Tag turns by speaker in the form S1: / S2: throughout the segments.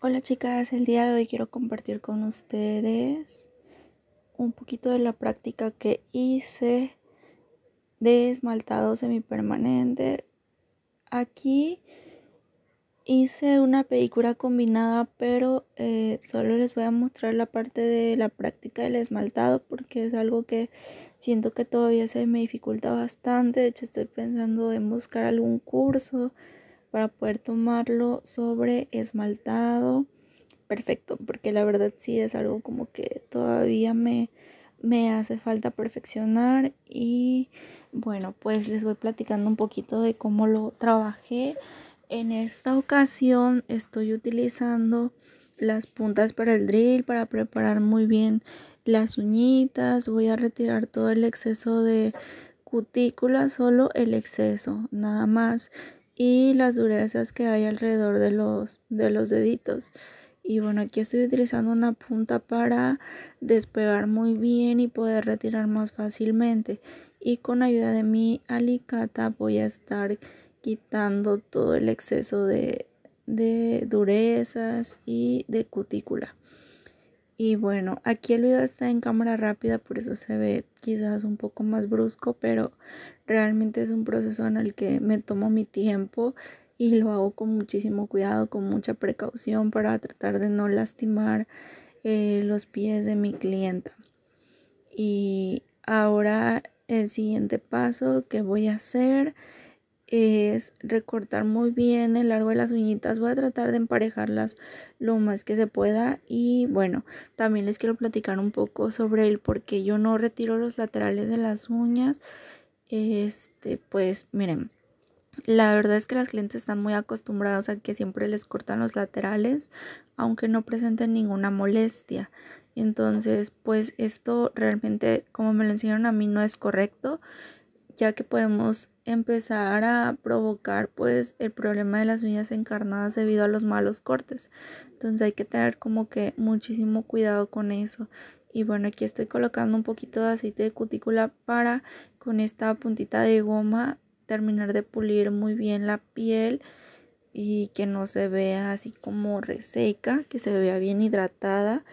S1: Hola chicas, el día de hoy quiero compartir con ustedes un poquito de la práctica que hice de esmaltado semipermanente. Aquí hice una película combinada, pero eh, solo les voy a mostrar la parte de la práctica del esmaltado porque es algo que siento que todavía se me dificulta bastante. De hecho, estoy pensando en buscar algún curso para poder tomarlo sobre esmaltado perfecto, porque la verdad sí es algo como que todavía me, me hace falta perfeccionar y bueno, pues les voy platicando un poquito de cómo lo trabajé. En esta ocasión estoy utilizando las puntas para el drill para preparar muy bien las uñitas. Voy a retirar todo el exceso de cutícula, solo el exceso, nada más y las durezas que hay alrededor de los, de los deditos. Y bueno, aquí estoy utilizando una punta para despegar muy bien y poder retirar más fácilmente. Y con ayuda de mi alicata voy a estar quitando todo el exceso de, de durezas y de cutícula. Y bueno, aquí el video está en cámara rápida, por eso se ve quizás un poco más brusco, pero realmente es un proceso en el que me tomo mi tiempo y lo hago con muchísimo cuidado, con mucha precaución para tratar de no lastimar eh, los pies de mi clienta. Y ahora el siguiente paso que voy a hacer es recortar muy bien el largo de las uñitas. Voy a tratar de emparejarlas lo más que se pueda. Y bueno, también les quiero platicar un poco sobre el por qué yo no retiro los laterales de las uñas. Este, pues miren, la verdad es que las clientes están muy acostumbradas a que siempre les cortan los laterales, aunque no presenten ninguna molestia. Entonces, pues esto realmente, como me lo enseñaron a mí, no es correcto ya que podemos empezar a provocar pues el problema de las uñas encarnadas debido a los malos cortes. Entonces hay que tener como que muchísimo cuidado con eso. Y bueno, aquí estoy colocando un poquito de aceite de cutícula para con esta puntita de goma terminar de pulir muy bien la piel y que no se vea así como reseca, que se vea bien hidratada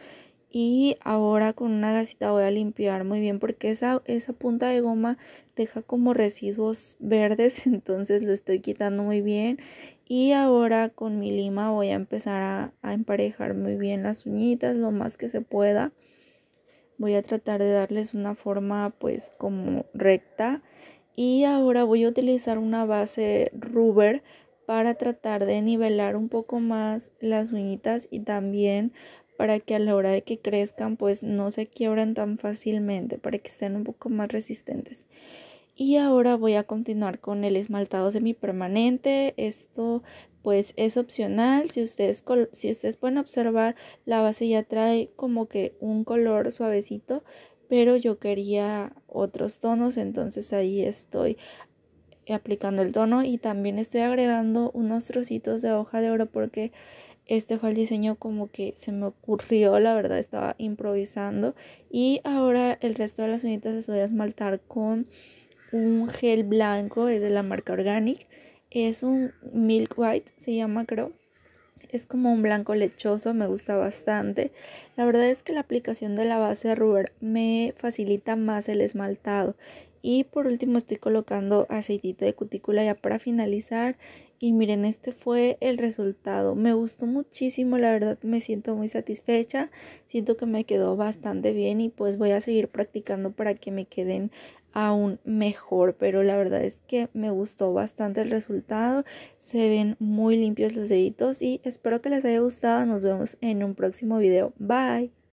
S1: y ahora con una gasita voy a limpiar muy bien porque esa, esa punta de goma deja como residuos verdes entonces lo estoy quitando muy bien. Y ahora con mi lima voy a empezar a, a emparejar muy bien las uñitas lo más que se pueda. Voy a tratar de darles una forma pues como recta. Y ahora voy a utilizar una base rubber para tratar de nivelar un poco más las uñitas y también para que a la hora de que crezcan pues no se quiebran tan fácilmente, para que estén un poco más resistentes. Y ahora voy a continuar con el esmaltado semipermanente. Esto pues es opcional. Si ustedes, si ustedes pueden observar, la base ya trae como que un color suavecito, pero yo quería otros tonos, entonces ahí estoy aplicando el tono y también estoy agregando unos trocitos de hoja de oro porque este fue el diseño como que se me ocurrió, la verdad estaba improvisando. Y ahora el resto de las uñitas las voy a esmaltar con un gel blanco, es de la marca Organic. Es un Milk White, se llama creo. Es como un blanco lechoso, me gusta bastante. La verdad es que la aplicación de la base de rubber me facilita más el esmaltado. Y por último estoy colocando aceitito de cutícula ya para finalizar y miren, este fue el resultado. Me gustó muchísimo, la verdad me siento muy satisfecha. Siento que me quedó bastante bien y pues voy a seguir practicando para que me queden aún mejor. Pero la verdad es que me gustó bastante el resultado. Se ven muy limpios los deditos y espero que les haya gustado. Nos vemos en un próximo video. Bye.